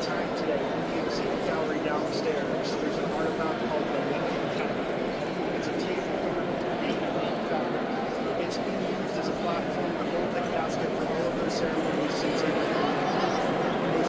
time today.